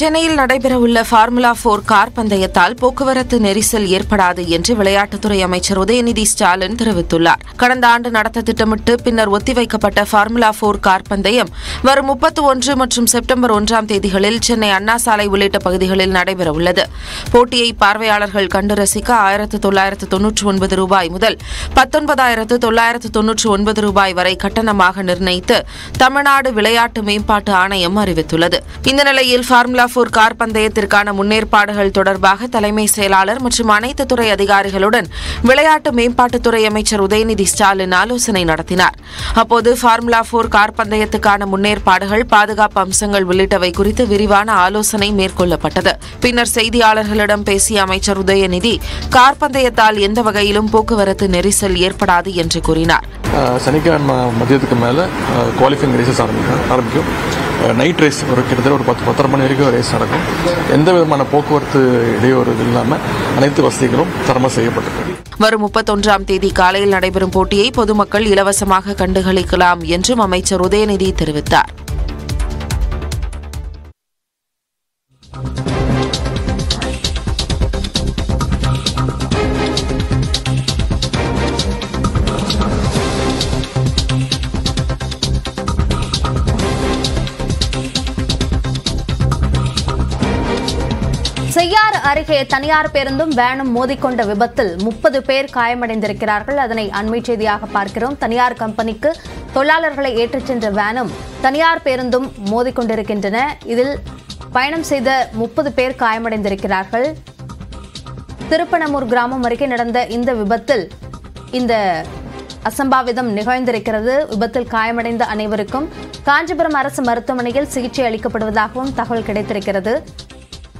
சென்னையில் நடைபெறவுள்ள ஃபார்முலா போர் கார் பந்தயத்தால் போக்குவரத்து நெரிசல் ஏற்படாது என்று விளையாட்டுத்துறை அமைச்சர் உதயநிதி ஸ்டாலின் தெரிவித்துள்ளார். கடந்த ஆண்டு நடத்த திட்டமிட்டு பின்னர் ஒத்திவைக்கப்பட்ட ஃபார்முலா போர் கார் பந்தயம் வரும் முப்பத்தி ஒன்று மற்றும் செப்டம்பர் ஒன்றாம் தேதிகளில் சென்னை அண்ணா சாலை உள்ளிட்ட பகுதிகளில் நடைபெறவுள்ளது. போட்டியை பார்வையாளர்கள் கண்டு ரசிக்க ஆயிரத்து தொள்ளாயிரத்து தொன்னூற்று ஒன்பது ரூபாய் முதல் பத்தொன்பதாயிரத்து தொள்ளாயிரத்து தொன்னூற்று ஒன்பது ரூபாய் வரை கட்டணமாக நிர்ணயித்து தமிழ்நாடு விளையாட்டு மேம்பாட்டு ஆணையம் அறிவித்துள்ளது. இந்த நிலையில் ஃபார்முலா சிங்கப்பூர் கார் பந்தயத்திற்கான முன்னேற்பாடுகள் தொடர்பாக தலைமை செயலாளர் மற்றும் அனைத்து துறை அதிகாரிகளுடன் விளையாட்டு மேம்பாட்டுத்துறை அமைச்சர் உதயநிதி ஸ்டாலின் ஆலோசனை நடத்தினார். அப்போது ஃபார்முலா போர் கார் பந்தயத்துக்கான முன்னேற்பாடுகள் பாதுகாப்பு அம்சங்கள் உள்ளிட்டவை குறித்து விரிவான ஆலோசனை மேற்கொள்ளப்பட்டது. பின்னர் செய்தியாளர்களிடம் பேசிய அமைச்சர் உதயநிதி கார் பந்தயத்தால் எந்த வகையிலும் போக்குவரத்து நெரிசல் ஏற்படாது என்று கூறினார். சனிக்கிழமை மதியத்துக்கு மேலே குவாலிஃபைங் ரேசஸ் ஆரம்பிக்கும் ஆரம்பிக்கும். நைட் ரேஸ் ஒரு கிட்டத்தட்ட ஒரு பத்து பத்தரை மணி வரைக்கும் ரேஸ் நடக்கும். எந்த விதமான போக்குவரத்து இடையூறு இல்லாமல் அனைத்து வசதிகளும் தரமாக செய்யப்பட்டிருக்கு. வரும் முப்பத்தொன்றாம் தேதி காலையில் நடைபெறும் போட்டியை பொதுமக்கள் இலவசமாக கண்டுகளிக்கலாம் என்றும் அமைச்சர் உதயநிதி தெரிவித்தார். செய்யாறு அருகே தனியார் பேருந்தும் வேனும் மோதிக்கொண்ட விபத்தில் முப்பது பேர் காயமடைந்திருக்கிறார்கள். அதனை அண்மை செய்தியாக பார்க்கிறோம். தனியார் கம்பெனிக்கு தொழிலாளர்களை ஏற்றிச் சென்ற வேனும் தனியார் பேருந்தும் மோதிக்கொண்டிருக்கின்றன. இதில் பயணம் செய்த முப்பது பேர் காயமடைந்திருக்கிறார்கள். திருப்பனமூர் கிராமம் அருகே நடந்த இந்த விபத்தில் இந்த அசம்பாவிதம் நிகழ்ந்திருக்கிறது. விபத்தில் காயமடைந்த அனைவருக்கும் காஞ்சிபுரம் அரசு மருத்துவமனையில் சிகிச்சை அளிக்கப்படுவதாகவும் தகவல் கிடைத்திருக்கிறது.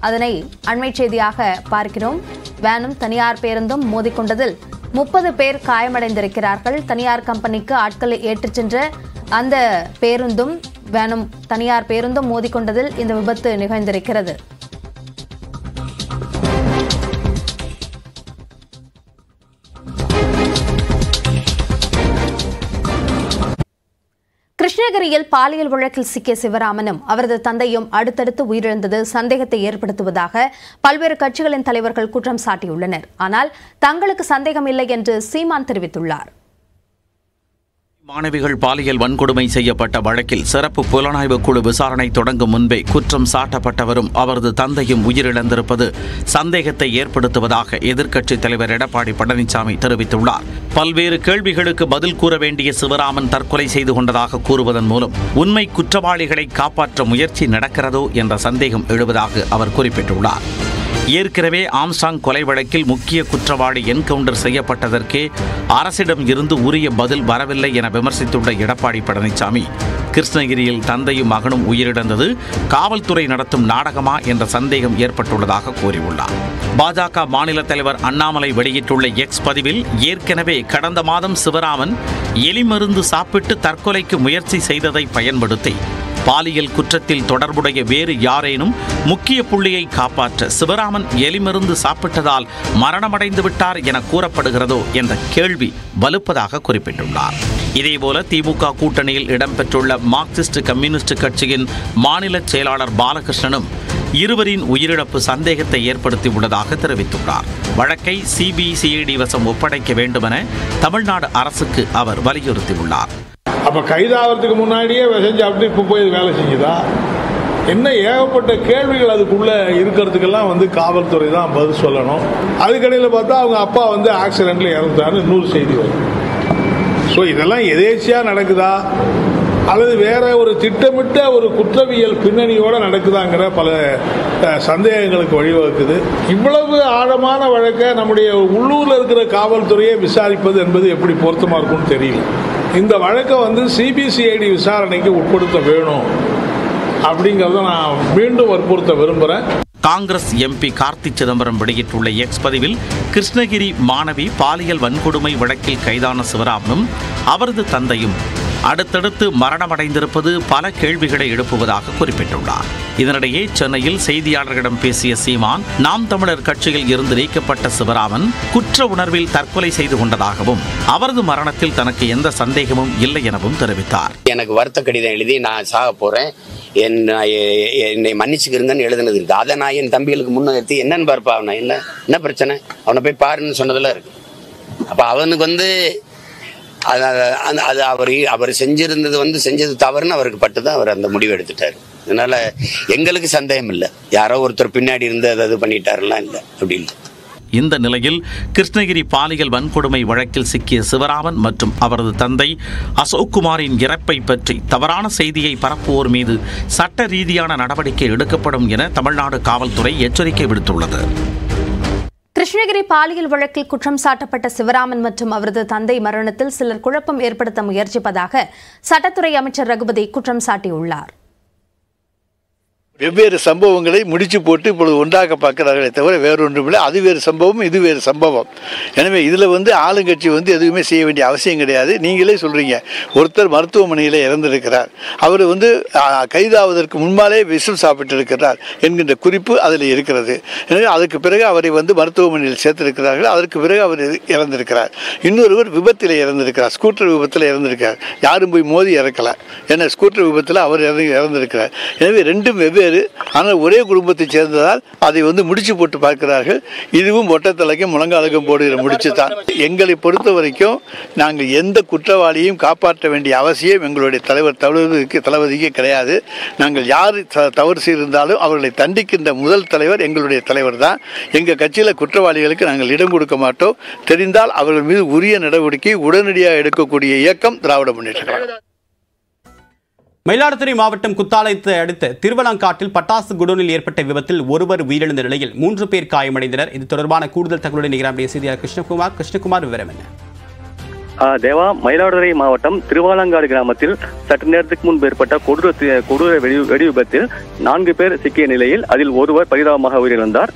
அதனை அண்மை செய்தியாக பார்க்கிறோம். வேனும் தனியார் பேருந்தும் மோதிக்கொண்டதில் முப்பது பேர் காயமடைந்திருக்கிறார்கள். தனியார் கம்பெனிக்கு ஆட்களை ஏற்றுச் சென்ற அந்த பேருந்தும் வேனும் தனியார் பேருந்தும் மோதிக்கொண்டதில் இந்த விபத்து நிகழ்ந்திருக்கிறது. கிருஷ்ணகிரியில் பாலியல் வழக்கில் சிக்கிய சிவராமனும் அவரது தந்தையும் அடுத்தடுத்து உயிரிழந்தது சந்தேகத்தை ஏற்படுத்துவதாக பல்வேறு கட்சிகளின் தலைவர்கள் குற்றம் சாட்டியுள்ளனர். ஆனால் தங்களுக்கு சந்தேகம் இல்லை என்று சீமான் தெரிவித்துள்ளார். மாணவிகள் பாலியல் வன்கொடுமை செய்யப்பட்ட வழக்கில் சிறப்பு புலனாய்வு குழு விசாரணை தொடங்கும் முன்பே குற்றம் சாட்டப்பட்டவரும் அவரது தந்தையும் உயிரிழந்திருப்பது சந்தேகத்தை ஏற்படுத்துவதாக எதிர்க்கட்சித் தலைவர் எடப்பாடி பழனிசாமி தெரிவித்துள்ளார். பல்வேறு கேள்விகளுக்கு பதில் கூற வேண்டிய சிவராமன் தற்கொலை செய்து கொண்டதாக கூறுவதன் மூலம் உண்மை குற்றவாளிகளை காப்பாற்ற முயற்சி நடக்கிறதோ என்ற சந்தேகம் எழுவதாக அவர் குறிப்பிட்டுள்ளார். ஏற்கனவே ஆம்சாங் கொலை வழக்கில் முக்கிய குற்றவாளி என்கவுண்டர் செய்யப்பட்டதற்கே அரசிடம் இருந்து உரிய பதில் வரவில்லை என விமர்சித்துள்ள எடப்பாடி பழனிசாமி. கிருஷ்ணகிரியில் தந்தையும் மகனும் உயிரிழந்தது. காவல்துறை நடத்தும் நாடகமா என்ற சந்தேகம் ஏற்பட்டுள்ளதாக கூறியுள்ளார். பாஜக மாநில தலைவர் அண்ணாமலை வெளியிட்டுள்ள எக்ஸ் பதிவில் ஏற்கனவே கடந்த மாதம் சிவராமன் எலிமருந்து சாப்பிட்டு தற்கொலைக்கு முயற்சி செய்ததை பயன்படுத்தி பாலியல் குற்றத்தில் தொடர்புடைய வேறு யாரேனும் முக்கிய புள்ளியை காப்பாற்ற சிவராமன் எலிமருந்து சாப்பிட்டதால் மரணமடைந்து விட்டார் என கூறப்படுகிறதோ என்ற கேள்வி வலுப்பதாக குறிப்பிட்டுள்ளார். இதேபோல திமுக கூட்டணியில் இடம்பெற்றுள்ள மார்க்சிஸ்ட் கம்யூனிஸ்ட் கட்சியின் மாநில செயலாளர் பாலகிருஷ்ணனும் இருவரின் உயிரிழப்பு சந்தேகத்தை ஏற்படுத்தியுள்ளதாக தெரிவித்துள்ளார். வழக்கை சிபிசிஐடி வசம் ஒப்படைக்க வேண்டுமென தமிழ்நாடு அரசுக்கு அவர் வலியுறுத்தியுள்ளார். அப்போ கைதாகிறதுக்கு முன்னாடியே விஷம் சாப்பிட்டு இப்போ போய் வேலை செஞ்சுதா? என்ன ஏகப்பட்ட கேள்விகள் அதுக்குள்ளே இருக்கிறதுக்கெல்லாம் வந்து காவல்துறை தான் பதில் சொல்லணும். அதுக்கடையில் பார்த்தா அவங்க அப்பா வந்து ஆக்சிடெண்ட்டில் இறந்தாருன்னு இன்னொரு செய்தி வரும் ஸோ இதெல்லாம் எதேச்சியாக நடக்குதா? அல்லது வேற ஒரு திட்டமிட்ட ஒரு குற்றவியல் பின்னணியோட நடக்குதாங்கிற பல சந்தேகங்களுக்கு வழிவகுக்குது. இவ்வளவு ஆழமான வழக்கை நம்முடைய உள்ளூரில் இருக்கிற காவல்துறையை விசாரிப்பது என்பது எப்படி பொருத்தமாக இருக்கும்னு தெரியல. இந்த வழக்கை வந்து சிபிசிஐடி விசாரணைக்கு உட்படுத்த வேணும். அப்படிங்கிறத நான் மீண்டும் வற்புறுத்த விரும்புகிறேன் காங்கிரஸ் எம்பி கார்த்தி சிதம்பரம் வெளியிட்டுள்ள எக்ஸ் பதிவில் கிருஷ்ணகிரி மாணவி பாலியல் வன்கொடுமை வழக்கில் கைதான சிவராமனும் அவரது தந்தையும் அடுத்தடுத்து மரணமடைந்திருப்பது பல கேள்விகளை எழுப்புவதாக குறிப்பிட்டுள்ளார். இதனிடையே சென்னையில் செய்தியாளர்களிடம் பேசிய சீமான் நாம் தமிழர் கட்சியில் இருந்து நீக்கப்பட்ட சிவராமன் குற்ற உணர்வில் தற்கொலை செய்து கொண்டதாகவும் அவரது மரணத்தில் தனக்கு எந்த சந்தேகமும் இல்லை எனவும் தெரிவித்தார். எனக்கு வருத்த கடிதம் எழுதி நான் சாக போறேன். என்னை மன்னிச்சுக்கிறங்கன்னு எழுதுனது இருக்கு. அதை நான் என் தம்பிகளுக்கு முன்னிறுத்தி என்னன்னு பார்ப்பா அவனை என்ன என்ன பிரச்சனை? அவனை போய் பாருன்னு சொன்னதெல்லாம் இருக்கு. அப்ப அவனுக்கு வந்து அது அது- அவர் அவர் செஞ்சிருந்தது வந்து செஞ்சது தவறுன்னு அவருக்கு பட்டு தான் அவர் அந்த முடிவு எடுத்துட்டார். அதனால் எங்களுக்கு சந்தேகம் இல்லை யாரோ ஒருத்தர் பின்னாடி இருந்து அதை இது பண்ணிட்டாருலாம் இல்லை அப்படி இல்லை. இந்த நிலையில் கிருஷ்ணகிரி பாலியல் வன்கொடுமை வழக்கில் சிக்கிய சிவராமன் மற்றும் அவரது தந்தை அசோக்குமாரின் இறப்பை பற்றி தவறான செய்தியை பரப்புவோர் மீது சட்ட ரீதியான நடவடிக்கை எடுக்கப்படும் என தமிழ்நாடு காவல்துறை எச்சரிக்கை விடுத்துள்ளது. கிருஷ்ணகிரி பாலியல் வழக்கில் குற்றம் சாட்டப்பட்ட சிவராமன் மற்றும் அவரது தந்தை மரணத்தில் சிலர் குழப்பம் ஏற்படுத்த முயற்சிப்பதாக சட்டத்துறை அமைச்சர் ரகுபதி குற்றம் சாட்டியுள்ளார். வெவ்வேறு சம்பவங்களை முடிச்சு போட்டு இப்பொழுது ஒன்றாக பார்க்கிறார்களே தவிர வேறொன்றுமில்லை. அது வேறு சம்பவம் இது வேறு சம்பவம். எனவே இதில் வந்து ஆளுங்கட்சி வந்து எதுவுமே செய்ய வேண்டிய அவசியம் கிடையாது. நீங்களே சொல்கிறீங்க ஒருத்தர் மருத்துவமனையில் இறந்திருக்கிறார். அவர் வந்து கைதாவதற்கு முன்பாலே விஷம் சாப்பிட்டிருக்கிறார் என்கின்ற குறிப்பு அதில் இருக்கிறது. எனவே அதுக்கு பிறகு அவரை வந்து மருத்துவமனையில் சேர்த்திருக்கிறார்கள். அதற்கு பிறகு அவர் இறந்திருக்கிறார். இன்னொருவர் விபத்தில் இறந்திருக்கிறார். ஸ்கூட்டர் விபத்தில் இறந்திருக்கிறார். யாரும் போய் மோதி இறக்கலை. ஏன்னா ஸ்கூட்டர் விபத்தில் அவர் இறந்து இறந்திருக்கிறார். எனவே ரெண்டும் வெவ்வேறு ஆனால் ஒரே குடும்பத்தைச் சேர்ந்ததால் அதை வந்து முடிச்சு போட்டு பார்க்கிறார்கள். இதுவும் ஒட்டத்தலைக்கும் முழங்காலுக்கும் போடுகிற முடிச்சு தான் எங்களை பொறுத்த வரைக்கும் நாங்கள் எந்த குற்றவாளியையும் காப்பாற்ற வேண்டிய அவசியம் எங்களுடைய தலைவர் தளபதிக்கு தளபதிக்கு கிடையாது. நாங்கள் யார் த- தவறு செய்திருந்தாலும் அவர்களை தண்டிக்கின்ற முதல் தலைவர் எங்களுடைய தலைவர் தான் எங்கள் கட்சியில் குற்றவாளிகளுக்கு நாங்கள் இடம் கொடுக்க மாட்டோம். தெரிந்தால் அவர்கள் மீது உரிய நடவடிக்கை உடனடியாக எடுக்கக்கூடிய இயக்கம் திராவிட முன்னேற்ற மயிலாடுதுறை மாவட்டம் குத்தாலயத்தை அடுத்த திருவலங்காட்டில் பட்டாசு குடோனில் ஏற்பட்ட விபத்தில் ஒருவர் உயிரிழந்த நிலையில் மூன்று பேர் காயமடைந்தனர். இது தொடர்பான கூடுதல் தகவலுடன் நிகழ்ச்சிய செய்தியாளர் கிருஷ்ணகுமார். கிருஷ்ணகுமார் விவரம் என்ன? ஆ, தேவா மயிலாடுதுறை மாவட்டம் திருவாலங்காடு கிராமத்தில் சற்று நேரத்துக்கு முன்பு ஏற்பட்ட கொடூர கொடூர வெடி வெடி விபத்தில் நான்கு பேர் சிக்கிய நிலையில் அதில் ஒருவர் பரிதாபமாக உயிரிழந்தார்.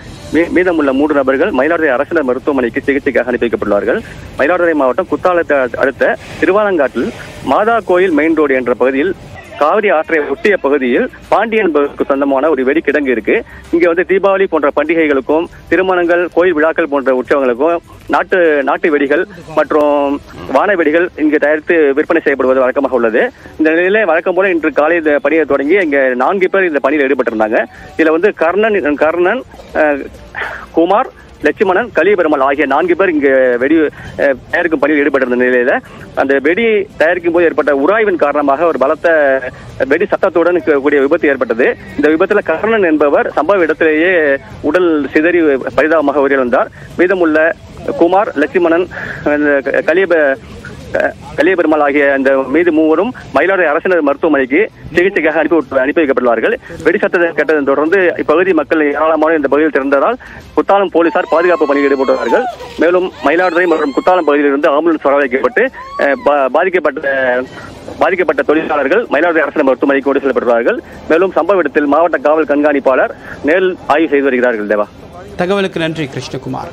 மீதமுள்ள மூன்று நபர்கள் மயிலாடுதுறை அரசினர் மருத்துவமனைக்கு சிகிச்சைக்காக அனுப்பி வைக்கப்பட்டுள்ளார்கள் மயிலாடுதுறை மாவட்டம் குத்தாலத்தை அடுத்த திருவாலங்காட்டில் மாதா கோயில் மெயின் ரோடு என்ற பகுதியில் காவிரி ஆற்றை ஒட்டிய பகுதியில் பாண்டியன் சொந்தமான ஒரு வெடிக்கிடங்கு இருக்கு. இங்க வந்து தீபாவளி போன்ற பண்டிகைகளுக்கும் திருமணங்கள் கோயில் விழாக்கள் போன்ற உற்சவங்களுக்கும் நாட்டு நாட்டு வெடிகள் மற்றும் வான வெடிகள் இங்கு தயாரித்து விற்பனை செய்யப்படுவது வழக்கமாக உள்ளது. இந்த நிலையில வழக்கம் போல இன்று காலை இந்த பணியை தொடங்கி இங்க நான்கு பேர் இந்த பணியில் ஈடுபட்டிருந்தாங்க. இதுல வந்து கர்ணன் கர்ணன் குமார் லட்சுமணன் கலியபெருமாள் ஆகிய நான்கு பேர் இங்கு வெடி தயாரிக்கும் பணியில் ஈடுபட்டிருந்த நிலையில அந்த வெடி தயாரிக்கும் போது ஏற்பட்ட உராய்வின் காரணமாக ஒரு பலத்த வெடி சத்தத்துடன் கூடிய விபத்து ஏற்பட்டது. இந்த விபத்துல கர்ணன் என்பவர் சம்பவ இடத்திலேயே உடல் சிதறி பரிதாபமாக உயிரிழந்தார். மீதமுள்ள குமார் லட்சுமணன் கலியப கலியபெருமாள் ஆகிய அந்த மீது மூவரும் மயிலாடுதுறை அரசினர் மருத்துவமனைக்கு சிகிச்சைக்காக அனுப்பி அனுப்பி வைக்கப்பட்டுள்ளார்கள். வெடி கேட்டதன் தொடர்ந்து இப்பகுதி மக்கள் ஏராளமான இந்த பகுதியில் திறந்ததால் குத்தாலம் போலீசார் பாதுகாப்பு பணியில் ஈடுபட்டுள்ளார்கள். மேலும் மயிலாடுதுறை மற்றும் குத்தாலம் பகுதியிலிருந்து ஆம்புலன்ஸ் வரவழைக்கப்பட்டு வைக்கப்பட்டு பா- பாதிக்கப்பட்ட பாதிக்கப்பட்ட தொழிலாளர்கள் மயிலாடுதுறை அரசு மருத்துவமனைக்கு கொண்டு செல்லப்பட்டுள்ளார்கள். மேலும் சம்பவ இடத்தில் மாவட்ட காவல் கண்காணிப்பாளர் நேரில் ஆய்வு செய்து வருகிறார்கள் தேவா. தகவலுக்கு நன்றி கிருஷ்ணகுமார்.